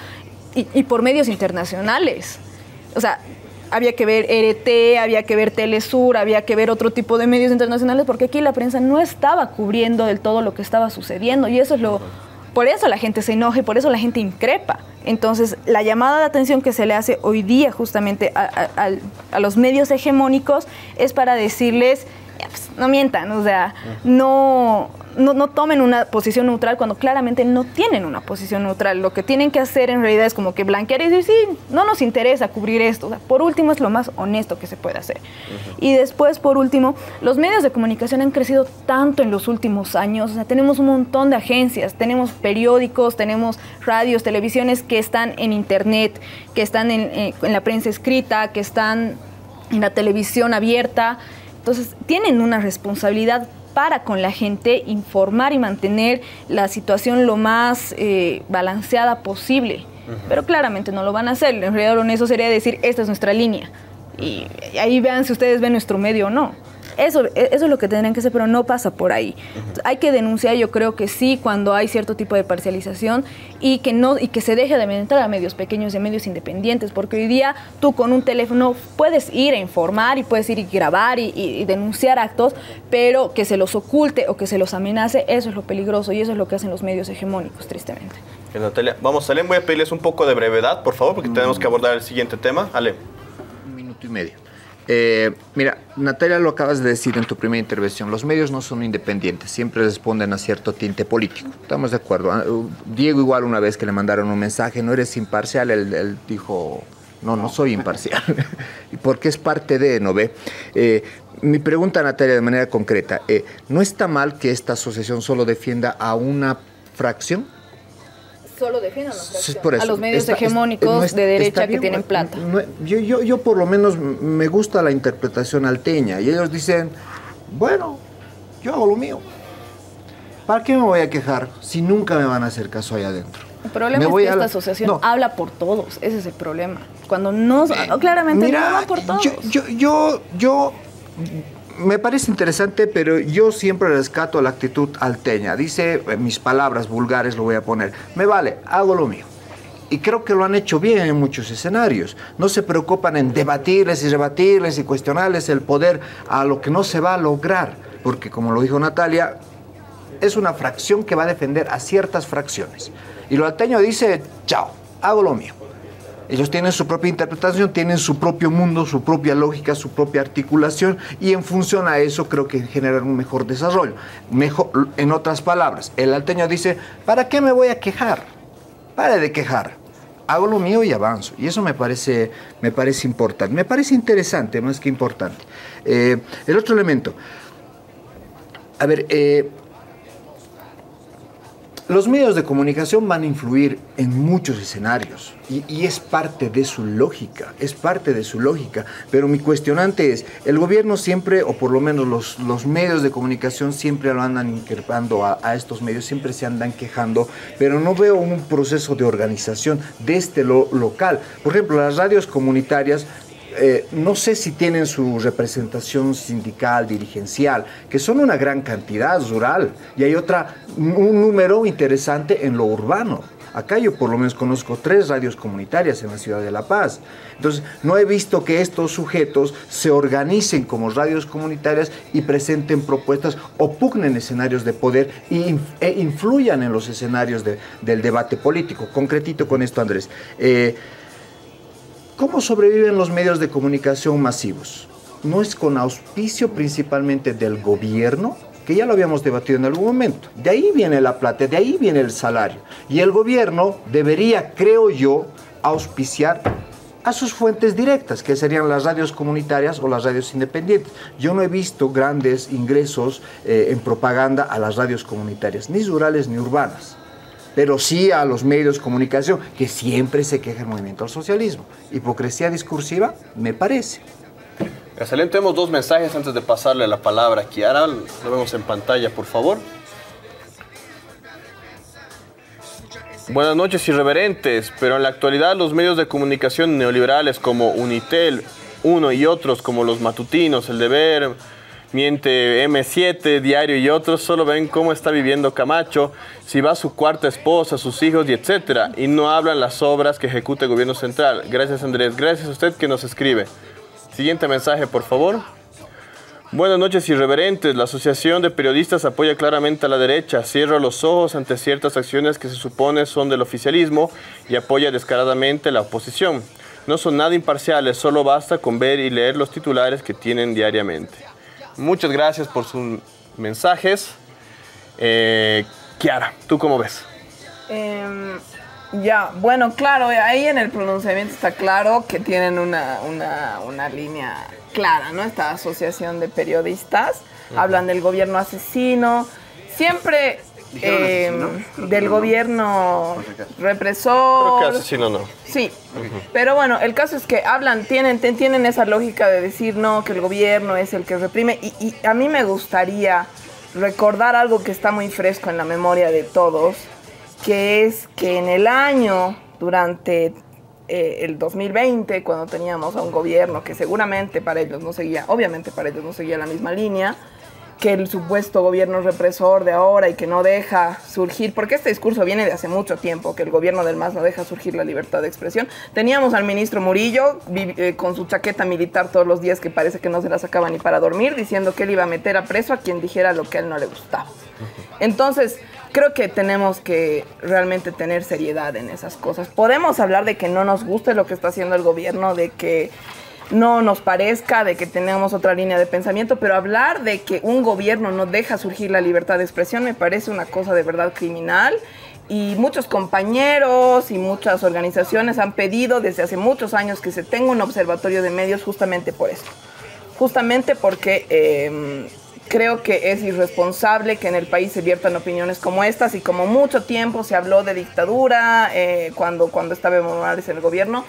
E: y, por medios internacionales. O sea, había que ver RT, había que ver Telesur, había que ver otro tipo de medios internacionales, porque aquí la prensa no estaba cubriendo del todo lo que estaba sucediendo. Y eso es lo. Por eso la gente se enoja y por eso la gente increpa. Entonces, la llamada de atención que se le hace hoy día justamente a los medios hegemónicos es para decirles, "Ya, pues, no mientan, o sea, no, no, no tomen una posición neutral cuando claramente no tienen una posición neutral. Lo que tienen que hacer en realidad es como que blanquear y decir, sí, no nos interesa cubrir esto. O sea, por último, es lo más honesto que se puede hacer. Y después, por último, los medios de comunicación han crecido tanto en los últimos años. O sea, tenemos un montón de agencias, tenemos periódicos, tenemos radios, televisiones que están en internet, que están en, eh, en la prensa escrita, que están en la televisión abierta. Entonces, tienen una responsabilidad para con la gente informar y mantener la situación lo más eh, balanceada posible. Pero claramente no lo van a hacer. En realidad lo honesto sería decir, esta es nuestra línea. Y ahí vean si ustedes ven nuestro medio o no. Eso, e- eso es lo que tendrían que hacer, pero no pasa por ahí. Hay que denunciar, yo creo que sí, cuando hay cierto tipo de parcialización y que, no, y que se deje de amedrentar a medios pequeños y a medios independientes, porque hoy día tú con un teléfono puedes ir a informar y puedes ir y grabar y, y- y denunciar actos, pero que se los oculte o que se los amenace, eso es lo peligroso y eso es lo que hacen los medios hegemónicos, tristemente.
A: Ok, Natalia, vamos, Ale, voy a pedirles un poco de brevedad, por favor, porque tenemos que abordar el siguiente tema. Ale.
D: Un minuto y medio. Eh, mira, Natalia, lo acabas de decir en tu primera intervención, los medios no son independientes, siempre responden a cierto tinte político. Estamos de acuerdo. Ah, uh, Diego igual una vez que le mandaron un mensaje, no eres imparcial, él, él dijo, no, no soy imparcial, Y porque es parte de, ¿no ve? Eh, mi pregunta, Natalia, de manera concreta, eh, ¿no está mal que esta asociación solo defienda a una fracción?
E: Solo
D: Sí, por
E: a los medios
D: Está-
E: hegemónicos
D: no es-
E: de derecha que tienen plata.
D: no- yo, yo, yo por lo menos me gusta la interpretación alteña y ellos dicen, bueno, yo hago lo mío. ¿Para qué me voy a quejar si nunca me van a hacer caso allá adentro?
E: El problema
D: Me
E: es
D: voy
E: que
D: a
E: esta
D: la-
E: asociación
D: No.
E: habla por todos, ese es el problema. Cuando no, claramente
D: Mira,
E: no va por todos.
D: Yo, yo, yo, yo me parece interesante, pero yo siempre rescato la actitud alteña. Dice, en mis palabras vulgares lo voy a poner, me vale, hago lo mío. Y creo que lo han hecho bien en muchos escenarios. No se preocupan en debatirles y rebatirles y cuestionarles el poder a lo que no se va a lograr. Porque como lo dijo Natalia, es una fracción que va a defender a ciertas fracciones. Y lo alteño dice, chao, hago lo mío. Ellos tienen su propia interpretación, tienen su propio mundo, su propia lógica, su propia articulación y en función a eso creo que generan un mejor desarrollo. Mejor, en otras palabras, el alteño dice, ¿para qué me voy a quejar? Pare de quejar. Hago lo mío y avanzo. Y eso me parece, me parece importante. Me parece interesante, más que importante. Eh, el otro elemento. A ver, eh, los medios de comunicación van a influir en muchos escenarios y, es parte de su lógica, es parte de su lógica. Pero mi cuestionante es, el gobierno siempre, o por lo menos los, los medios de comunicación siempre lo andan increpando a, a, estos medios, siempre se andan quejando, pero no veo un proceso de organización desde este lo local. Por ejemplo, las radios comunitarias eh, no sé si tienen su representación sindical, dirigencial, que son una gran cantidad rural, y hay otra, un número interesante en lo urbano. Acá yo por lo menos conozco tres radios comunitarias en la ciudad de La Paz. Entonces, no he visto que estos sujetos se organicen como radios comunitarias y presenten propuestas o pugnen escenarios de poder e influyan en los escenarios del debate político. Concretito con esto, Andrés. Eh, ¿Cómo sobreviven los medios de comunicación masivos? ¿No es con auspicio principalmente del gobierno? Que ya lo habíamos debatido en algún momento. De ahí viene la plata, de ahí viene el salario. Y el gobierno debería, creo yo, auspiciar a sus fuentes directas, que serían las radios comunitarias o las radios independientes. Yo no he visto grandes ingresos eh, en propaganda a las radios comunitarias, ni rurales ni urbanas pero sí a los medios de comunicación, que siempre se queja el movimiento al socialismo. Hipocresía discursiva, me parece.
A: Excelente, tenemos dos mensajes antes de pasarle la palabra a Kiara. Lo vemos en pantalla, por favor. Buenas noches, irreverentes, pero en la actualidad los medios de comunicación neoliberales como Unitel, Uno y otros como los matutinos, El Deber, Miente M7, Diario y otros solo ven cómo está viviendo Camacho, si va a su cuarta esposa, sus hijos y etcétera, y no hablan las obras que ejecuta el gobierno central. Gracias Andrés, gracias a usted que nos escribe. Siguiente mensaje, por favor. Buenas noches, irreverentes. La Asociación de Periodistas apoya claramente a la derecha, cierra los ojos ante ciertas acciones que se supone son del oficialismo y apoya descaradamente la oposición. No son nada imparciales, solo basta con ver y leer los titulares que tienen diariamente. Muchas gracias por sus mensajes. Eh, Kiara, ¿tú cómo ves?
C: Eh, ya, bueno, claro, ahí en el pronunciamiento está claro que tienen una, una, una línea clara, ¿no? Esta asociación de periodistas, uh -huh. hablan del gobierno asesino, siempre eh, del gobierno represor.
A: Creo que asesino no.
C: Sí, uh -huh. pero bueno, el caso es que hablan, tienen, tienen esa lógica de decir no, que el gobierno es el que reprime y, y a mí me gustaría recordar algo que está muy fresco en la memoria de todos, que es que en el año, durante eh, el 2020, cuando teníamos a un gobierno que seguramente para ellos no seguía, obviamente para ellos no seguía la misma línea, que el supuesto gobierno represor de ahora y que no deja surgir, porque este discurso viene de hace mucho tiempo, que el gobierno del MAS no deja surgir la libertad de expresión. Teníamos al ministro Murillo eh, con su chaqueta militar todos los días que parece que no se la sacaba ni para dormir, diciendo que él iba a meter a preso a quien dijera lo que a él no le gustaba. Entonces, creo que tenemos que realmente tener seriedad en esas cosas. Podemos hablar de que no nos guste lo que está haciendo el gobierno, de que no nos parezca, de que tenemos otra línea de pensamiento, pero hablar de que un gobierno no deja surgir la libertad de expresión me parece una cosa de verdad criminal. Y muchos compañeros y muchas organizaciones han pedido desde hace muchos años que se tenga un observatorio de medios justamente por esto. Justamente porque eh, creo que es irresponsable que en el país se viertan opiniones como estas y como mucho tiempo se habló de dictadura eh, cuando, cuando estaba Morales en el gobierno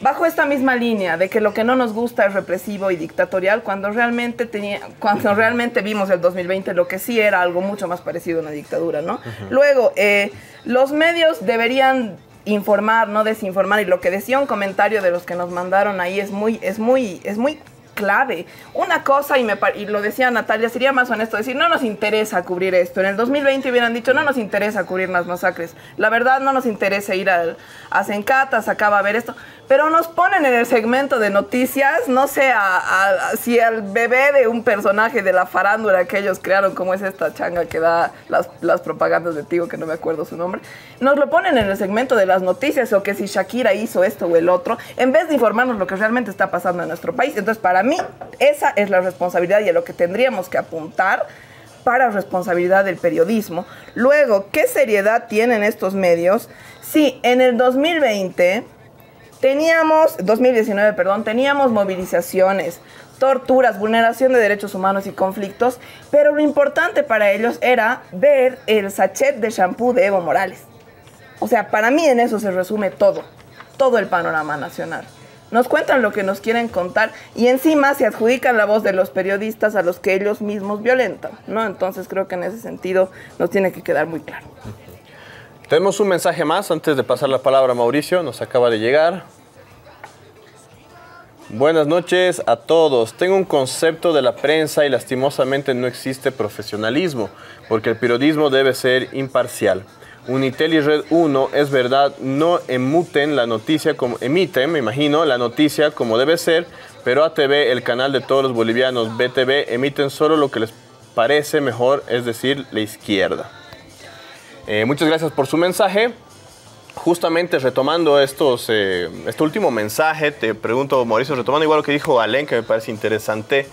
C: bajo esta misma línea de que lo que no nos gusta es represivo y dictatorial, cuando realmente, tenía, cuando realmente vimos el 2020 lo que sí era algo mucho más parecido a una dictadura, ¿no? Uh -huh. Luego, eh, los medios deberían informar, no desinformar, y lo que decía un comentario de los que nos mandaron ahí es muy, es muy, es muy clave. Una cosa, y, me, y lo decía Natalia, sería más honesto decir, no nos interesa cubrir esto. En el 2020 hubieran dicho, no nos interesa cubrir las masacres. La verdad, no nos interesa ir al, a Sencata, se acaba a ver esto. Pero nos ponen en el segmento de noticias, no sé, a, a- si al bebé de un personaje de la farándula que ellos crearon, como es esta changa que da las, las propagandas de Tigo, que no me acuerdo su nombre, nos lo ponen en el segmento de las noticias o que si Shakira hizo esto o el otro, en vez de informarnos lo que realmente está pasando en nuestro país. Entonces, para mí, esa es la responsabilidad y a lo que tendríamos que apuntar para responsabilidad del periodismo. Luego, ¿qué seriedad tienen estos medios? Si en el 2020 teníamos, 2019, perdón, teníamos movilizaciones, torturas, vulneración de derechos humanos y conflictos, pero lo importante para ellos era ver el sachet de shampoo de Evo Morales. O sea, para mí en eso se resume todo, todo el panorama nacional. Nos cuentan lo que nos quieren contar y encima se adjudican la voz de los periodistas a los que ellos mismos violentan, ¿no? Entonces creo que en ese sentido nos tiene que quedar muy claro.
A: Tenemos un mensaje más antes de pasar la palabra a Mauricio, nos acaba de llegar. Buenas noches a todos. Tengo un concepto de la prensa y lastimosamente no existe profesionalismo, porque el periodismo debe ser imparcial. Unitel y Red 1, es verdad, no emuten la noticia como emiten, me imagino, la noticia como debe ser, pero ATV, el canal de todos los bolivianos, BTV, emiten solo lo que les parece mejor, es decir, la izquierda. Eh, muchas gracias por su mensaje. Justamente retomando estos, eh, este último mensaje, te pregunto, Mauricio, retomando igual lo que dijo Alén, que me parece interesante.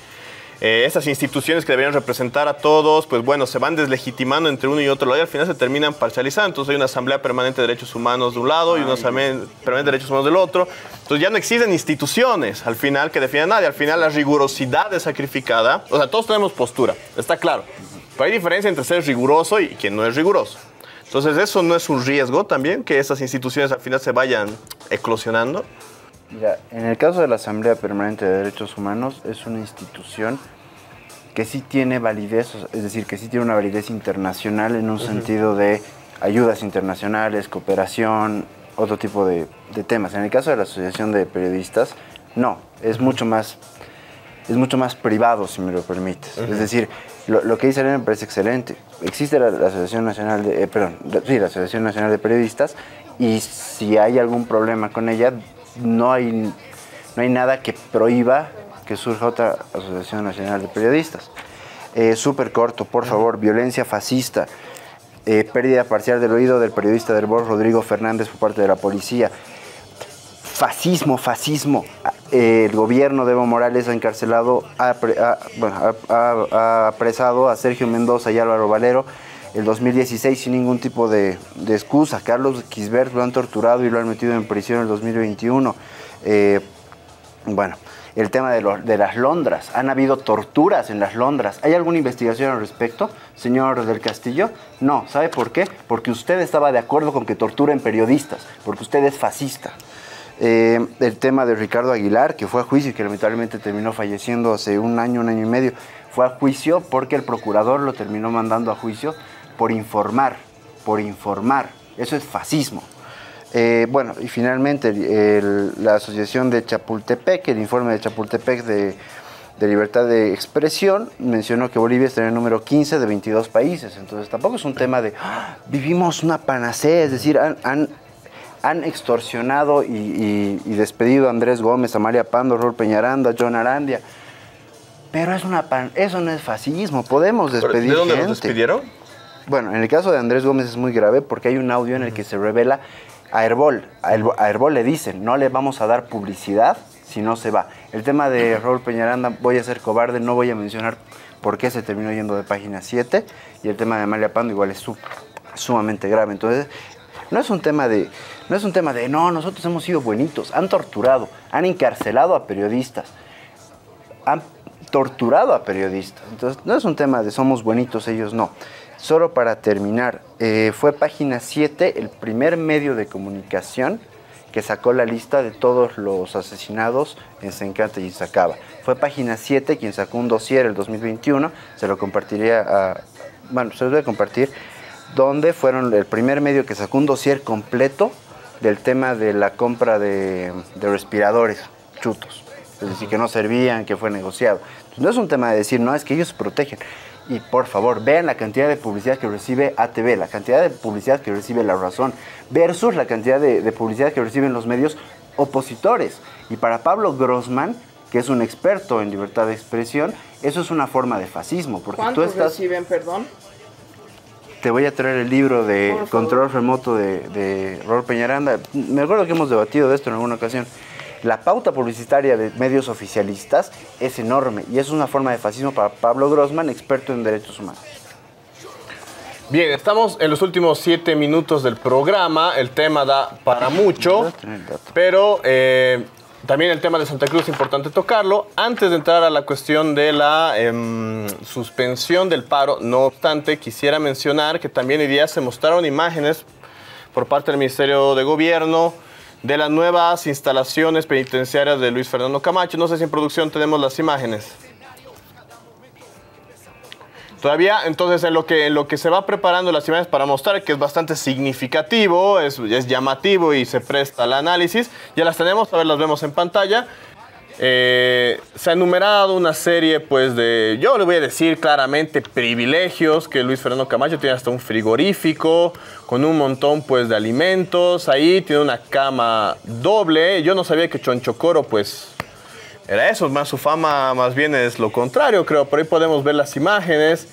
A: Eh, estas instituciones que deberían representar a todos, pues bueno, se van deslegitimando entre uno y otro lado y al final se terminan parcializando. Entonces hay una Asamblea Permanente de Derechos Humanos de un lado y una Asamblea Permanente de Derechos Humanos del otro. Entonces ya no existen instituciones al final que definan a nadie. Al final la rigurosidad es sacrificada. O sea, todos tenemos postura, está claro. Pero hay diferencia entre ser riguroso y quien no es riguroso. Entonces, ¿eso no es un riesgo también? Que esas instituciones al final se vayan eclosionando.
B: Mira, en el caso de la Asamblea Permanente de Derechos Humanos, es una institución que sí tiene validez, es decir, que sí tiene una validez internacional en un
L: Ujú.
B: sentido de ayudas internacionales, cooperación, otro tipo de, de temas. En el caso de la Asociación de Periodistas, no, es mucho más, es mucho más privado, si me lo permites.
L: Ujú.
B: Es decir, lo, lo que dice Elena me parece excelente. Existe la, Asociación Nacional de, eh, perdón, la- sí, la Asociación Nacional de Periodistas y si hay algún problema con ella, no hay, no hay nada que prohíba que surja otra Asociación Nacional de Periodistas. Eh, Súper corto, por favor, violencia fascista, eh, pérdida parcial del oído del periodista del BOR Rodrigo Fernández por parte de la policía, fascismo, fascismo. El gobierno de Evo Morales ha encarcelado, ha, apresado a Sergio Mendoza y Álvaro Valero el 2016 sin ningún tipo de, excusa. Carlos Quisbert lo han torturado y lo han metido en prisión en el 2021. Eh, bueno, el tema de, de las Londras. Han habido torturas en las Londras. ¿Hay alguna investigación al respecto, señor del Castillo? No. ¿Sabe por qué? Porque usted estaba de acuerdo con que torturen periodistas, porque usted es fascista. Eh, el tema de Ricardo Aguilar, que fue a juicio y que lamentablemente terminó falleciendo hace un año, un año y medio, fue a juicio porque el procurador lo terminó mandando a juicio por informar, por informar. Eso es fascismo. Eh, bueno, y finalmente la Asociación de Chapultepec, el informe de Chapultepec de, libertad de expresión, mencionó que Bolivia está en el número 15 de 22 países. Entonces tampoco es un tema de "Ah, vivimos una panacea, es decir, han- han extorsionado y, y- y despedido a Andrés Gómez, Amalia Pando, Raúl Peñaranda, John Arandia. Pero es una pan- eso no es fascismo, podemos despedir
A: ¿De dónde los
B: gente.
A: despidieron?
B: Bueno, en el caso de Andrés Gómez es muy grave porque hay un audio en el que se revela a Herbol. A Herbo- a Herbol le dicen, no le vamos a dar publicidad si no se va. El tema de Raúl Peñaranda, voy a ser cobarde, no voy a mencionar por qué se terminó yendo de página 7. Y el tema de Amalia Pando igual es su- sumamente grave. Entonces, no es un tema de, no es un tema de, no, nosotros hemos sido buenitos. Han torturado, han encarcelado a periodistas han torturado a periodistas. Entonces, no es un tema de somos buenitos, ellos no. Solo para terminar, eh, fue página 7 el primer medio de comunicación que sacó la lista de todos los asesinados en Sencante y Sacaba. Fue página 7 quien sacó un dossier el 2021, se lo compartiría a... Bueno, se los voy a compartir, donde fueron el primer medio que sacó un dossier completo del tema de la compra de, de respiradores chutos. es decir, que no servían, que fue negociado. Entonces, no es un tema de decir, no, es que ellos protegen. Y por favor, vean la cantidad de publicidad que recibe ATV, la cantidad de publicidad que recibe La Razón, versus la cantidad de, de publicidad que reciben los medios opositores. Y para Pablo Grossman, que es un experto en libertad de expresión, eso es una forma de fascismo, porque tú
C: ¿Cuántos
B: estás...
C: reciben perdón?
B: Te voy a traer el libro de. Control Remoto de, de Rol Peñaranda. Me acuerdo que hemos debatido de esto en alguna ocasión. La pauta publicitaria de medios oficialistas es enorme y es una forma de fascismo para Pablo Grossman, experto en derechos humanos.
A: Bien, estamos en los últimos siete minutos del programa. El tema da para mucho, pero eh, también el tema de Santa Cruz es importante tocarlo. Antes de entrar a la cuestión de la em, suspensión del paro, no obstante, quisiera mencionar que también hoy día se mostraron imágenes por parte del Ministerio de Gobierno de las nuevas instalaciones penitenciarias de Luis Fernando Camacho. No sé si en producción tenemos las imágenes. Todavía, entonces, en lo, que, en lo que se va preparando las imágenes para mostrar que es bastante significativo, es, es llamativo y se presta al análisis, ya las tenemos, a ver, las vemos en pantalla. Eh, se ha enumerado una serie, pues, de, yo le voy a decir claramente, privilegios, que Luis Fernando Camacho tiene hasta un frigorífico, con un montón, pues, de alimentos, ahí tiene una cama doble, yo no sabía que Chonchocoro, pues, era eso, más su fama más bien es lo contrario, creo. Por ahí podemos ver las imágenes.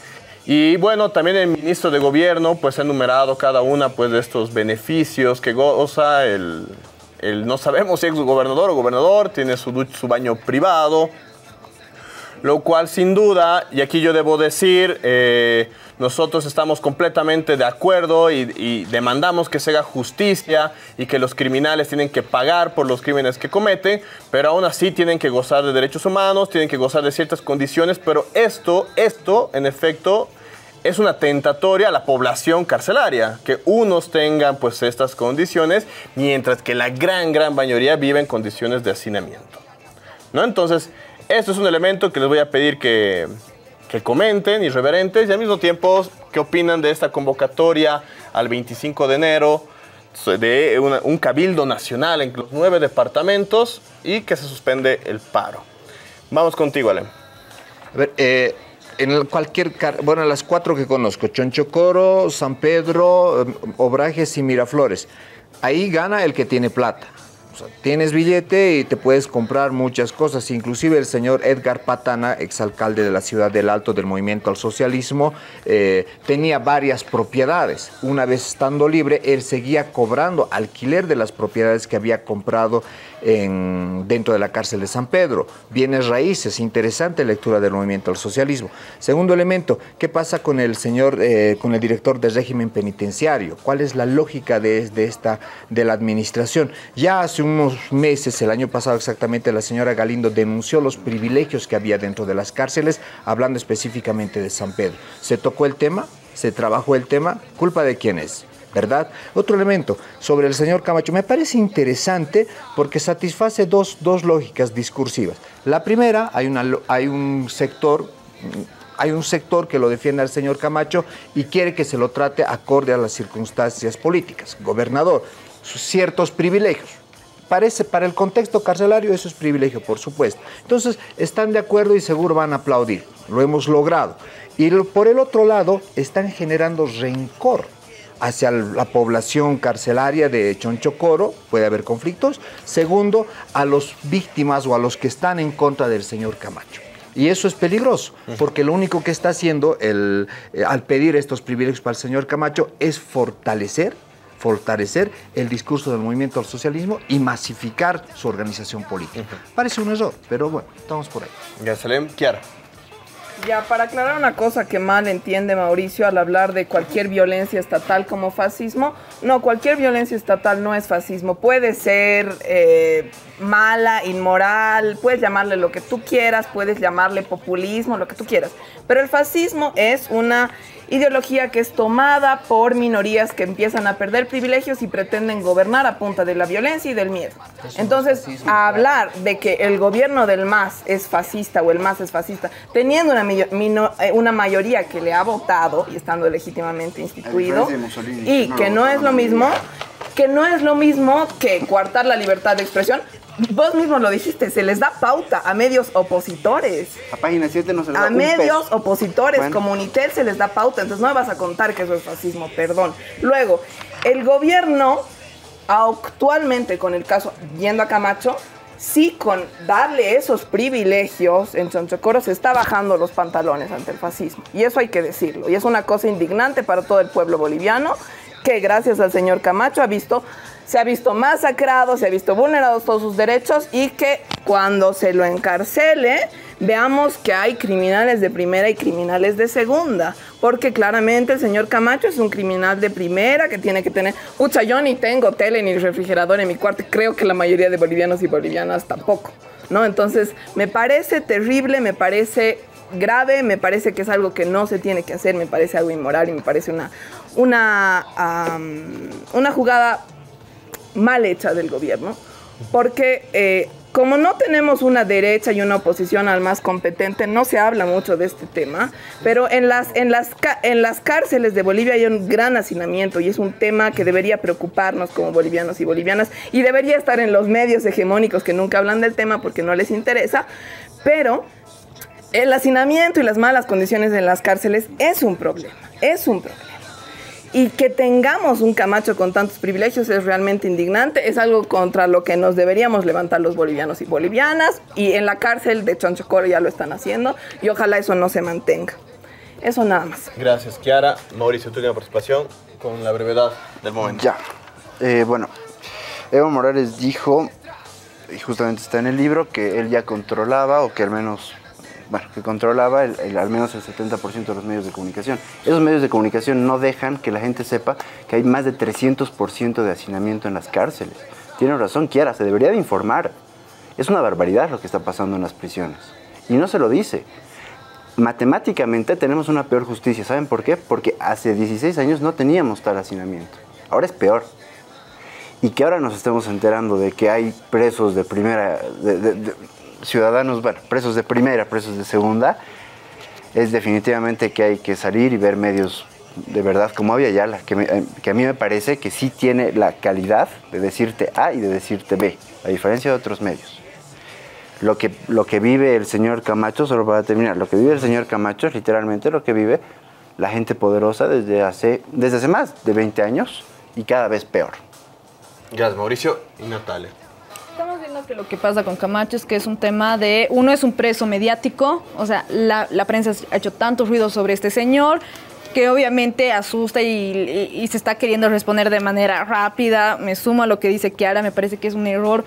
A: Y bueno, también el ministro de gobierno pues ha enumerado cada una pues de estos beneficios que goza el, el no sabemos si es gobernador o gobernador, tiene su, su baño privado, lo cual sin duda, y aquí yo debo decir, eh, nosotros estamos completamente de acuerdo y, demandamos que se haga justicia y que los criminales tienen que pagar por los crímenes que cometen, pero aún así tienen que gozar de derechos humanos, tienen que gozar de ciertas condiciones, pero esto, esto, en efecto, es una tentatoria a la población carcelaria, que unos tengan pues estas condiciones, mientras que la gran, gran mayoría vive en condiciones de hacinamiento. ¿no? Entonces, esto es un elemento que les voy a pedir que, que comenten, irreverentes, y al mismo tiempo, ¿qué opinan de esta convocatoria al 25 de enero de un cabildo nacional en los nueve departamentos y que se suspende el paro? Vamos contigo, Ale.
D: A ver, eh, en cualquier, bueno, las cuatro que conozco, Chonchocoro, San Pedro, eh, Obrajes y Miraflores, ahí gana el que tiene plata. Tienes billete y te puedes comprar muchas cosas. Inclusive el señor Edgar Patana, exalcalde de la ciudad del Alto del Movimiento al Socialismo, eh, tenía varias propiedades. Una vez estando libre, él seguía cobrando alquiler de las propiedades que había comprado en- dentro de la cárcel de San Pedro. Bienes raíces, interesante lectura del movimiento al socialismo. Segundo elemento, ¿qué pasa con el señor, eh, con el director del régimen penitenciario? ¿Cuál es la lógica de, de esta, de la administración? Ya hace unos meses, el año pasado exactamente, la señora Galindo denunció los privilegios que había dentro de las cárceles, hablando específicamente de San Pedro. ¿Se tocó el tema? ¿Se trabajó el tema? ¿Culpa de quién es? ¿Verdad? Otro elemento sobre el señor Camacho me parece interesante porque satisface dos, dos lógicas discursivas. La primera, hay, una, hay un sector hay un sector que lo defiende al señor Camacho y quiere que se lo trate acorde a las circunstancias políticas. Gobernador, ciertos privilegios. Parece, para el contexto carcelario eso es privilegio, por supuesto. Entonces, están de acuerdo y seguro van a aplaudir. Lo hemos logrado. Y por el otro lado, están generando rencor hacia la población carcelaria de Chonchocoro, puede haber conflictos. Segundo, a los víctimas o a los que están en contra del señor Camacho. Y eso es peligroso, porque lo único que está haciendo el, eh, al pedir estos privilegios para el señor Camacho es fortalecer, fortalecer el discurso del movimiento al socialismo y masificar su organización política. Parece un error, pero bueno, estamos por ahí.
A: Gasalem, Kiara.
C: Ya, para aclarar una cosa que mal entiende Mauricio al hablar de cualquier violencia estatal como fascismo, no, cualquier violencia estatal no es fascismo. Puede ser eh, mala, inmoral, puedes llamarle lo que tú quieras, puedes llamarle populismo, lo que tú quieras. Pero el fascismo es una ideología que es tomada por minorías que empiezan a perder privilegios y pretenden gobernar a punta de la violencia y del miedo. Entonces, a hablar de que el gobierno del MAS es fascista o el MAS es fascista, teniendo una, mino- eh, una mayoría que le ha votado y estando legítimamente instituido, y
B: que no
C: es lo mismo, que no es lo mismo que coartar la libertad de expresión. vos mismo lo dijiste, se les da pauta a medios opositores.
B: A página 7 no se les da
C: A
B: un
C: medios
B: peso.
C: opositores
B: Bueno.
C: como Unitel se les da pauta, entonces no me vas a contar que eso es fascismo, perdón. Luego, el gobierno actualmente con el caso, yendo a Camacho, sí con darle esos privilegios en Chonchocoro se está bajando los pantalones ante el fascismo. Y eso hay que decirlo. Y es una cosa indignante para todo el pueblo boliviano que gracias al señor Camacho ha visto, se ha visto masacrado, se ha visto vulnerados todos sus derechos y que cuando se lo encarcele veamos que hay criminales de primera y criminales de segunda. Porque claramente el señor Camacho es un criminal de primera que tiene que tener... Pucha, yo ni tengo tele ni refrigerador en mi cuarto. Creo que la mayoría de bolivianos y bolivianas tampoco. ¿no? Entonces, me parece terrible, me parece grave, me parece que es algo que no se tiene que hacer, me parece algo inmoral y me parece una, una, una jugada mal hecha del gobierno, porque eh, como no tenemos una derecha y una oposición al más competente, no se habla mucho de este tema, pero en las, en las, en las cárceles de Bolivia hay un gran hacinamiento y es un tema que debería preocuparnos como bolivianos y bolivianas y debería estar en los medios hegemónicos que nunca hablan del tema porque no les interesa, pero el hacinamiento y las malas condiciones en las cárceles es un problema, es un problema. Y que tengamos un Camacho con tantos privilegios es realmente indignante, es algo contra lo que nos deberíamos levantar los bolivianos y bolivianas, y en la cárcel de Chonchocoro ya lo están haciendo, y ojalá eso no se mantenga. Eso nada más.
A: Gracias, Kiara. Mauricio, tu última participación con la brevedad del momento.
B: Ya. Eh, bueno, Evo Morales dijo, y justamente está en el libro, que él ya controlaba, o que al menos, bueno, que controlaba al menos el 70% de los medios de comunicación. Esos medios de comunicación no dejan que la gente sepa que hay más de 300% de hacinamiento en las cárceles. Tiene razón, Kiara, se debería de informar. Es una barbaridad lo que está pasando en las prisiones. Y no se lo dice. Matemáticamente tenemos una peor justicia. ¿Saben por qué? Porque hace 16 años no teníamos tal hacinamiento. Ahora es peor. Y que ahora nos estemos enterando de que hay presos de primera, ciudadanos, bueno, presos de primera, presos de segunda, es definitivamente que hay que salir y ver medios de verdad como Avia Yala, que, me- que a mí me parece que sí tiene la calidad de decirte A y de decirte B, a diferencia de otros medios. Lo que, lo que vive el señor Camacho, solo para terminar, lo que vive el señor Camacho es literalmente lo que vive la gente poderosa desde hace, desde hace más de 20 años y cada vez peor.
A: Gracias, Mauricio y Natalia.
E: Lo que pasa con Camacho es que es un tema de, uno es un preso mediático, o sea, la, prensa ha hecho tanto ruido sobre este señor que obviamente asusta y se está queriendo responder de manera rápida. Me sumo a lo que dice Kiara, me parece que es un error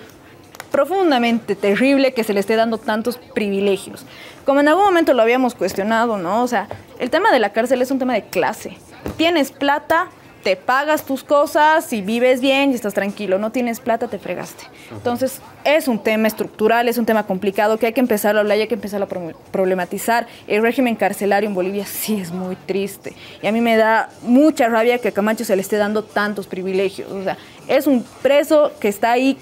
E: profundamente terrible que se le esté dando tantos privilegios. Como en algún momento lo habíamos cuestionado, ¿no? O sea, el tema de la cárcel es un tema de clase. Tienes plata, te pagas tus cosas y vives bien y estás tranquilo. No tienes plata, te fregaste. Entonces, es un tema estructural, es un tema complicado que hay que empezar a hablar y hay que empezar a pro- problematizar. El régimen carcelario en Bolivia sí es muy triste. Y a mí me da mucha rabia que a Camacho se le esté dando tantos privilegios. O sea, es un preso que está ahí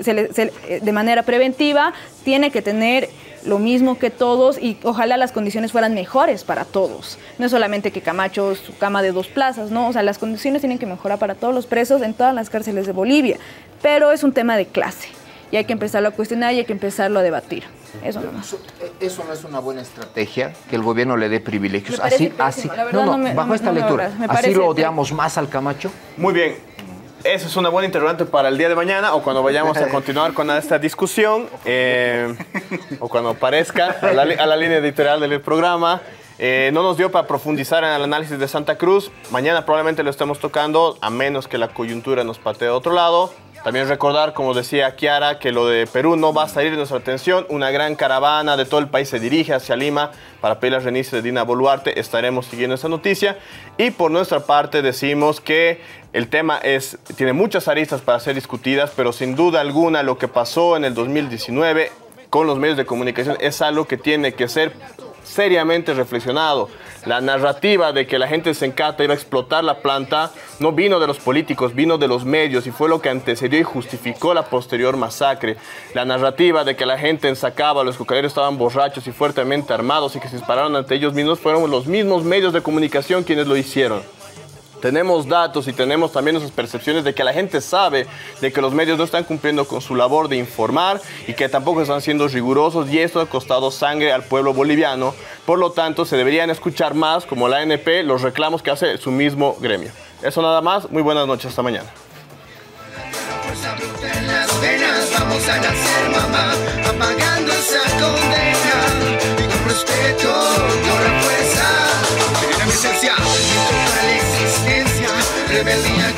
E: se le- se le- eh, de manera preventiva, tiene que tener lo mismo que todos y ojalá las condiciones fueran mejores para todos. No es solamente que Camacho su cama de dos plazas, ¿no? O sea, las condiciones tienen que mejorar para todos los presos en todas las cárceles de Bolivia. Pero es un tema de clase y hay que empezarlo a cuestionar y hay que empezarlo a debatir. Eso nomás.
D: Eso no es una buena estrategia, que el gobierno le dé privilegios.
E: Me
D: Así, así.
E: pésimo, la verdad
D: No, no,
E: no me-
D: bajo
E: no-
D: esta
E: no
D: lectura. Así lo odiamos más al Camacho.
A: Muy bien. Esa es una buena interrogante para el día de mañana o cuando vayamos a continuar con esta discusión eh, o cuando aparezca a la, línea editorial del programa. Eh, no nos dio para profundizar en el análisis de Santa Cruz. Mañana probablemente lo estemos tocando, a menos que la coyuntura nos patee a otro lado. También recordar, como decía Kiara, que lo de Perú no va a salir de nuestra atención. Una gran caravana de todo el país se dirige hacia Lima para pedir la reinicio de Dina Boluarte. Estaremos siguiendo esta noticia. Y por nuestra parte decimos que el tema es, tiene muchas aristas para ser discutidas, pero sin duda alguna lo que pasó en el 2019 con los medios de comunicación es algo que tiene que ser seriamente reflexionado. La narrativa de que la gente se encanta iba a explotar la planta no vino de los políticos, vino de los medios y fue lo que antecedió y justificó la posterior masacre. La narrativa de que la gente ensacaba, los cocaleros estaban borrachos y fuertemente armados y que se dispararon ante ellos mismos fueron los mismos medios de comunicación quienes lo hicieron tenemos datos y tenemos también esas percepciones de que la gente sabe de que los medios no están cumpliendo con su labor de informar y que tampoco están siendo rigurosos y esto ha costado sangre al pueblo boliviano. Por lo tanto, se deberían escuchar más, como la ANP, los reclamos que hace su mismo gremio. Eso nada más, muy buenas noches, hasta mañana.
F: living,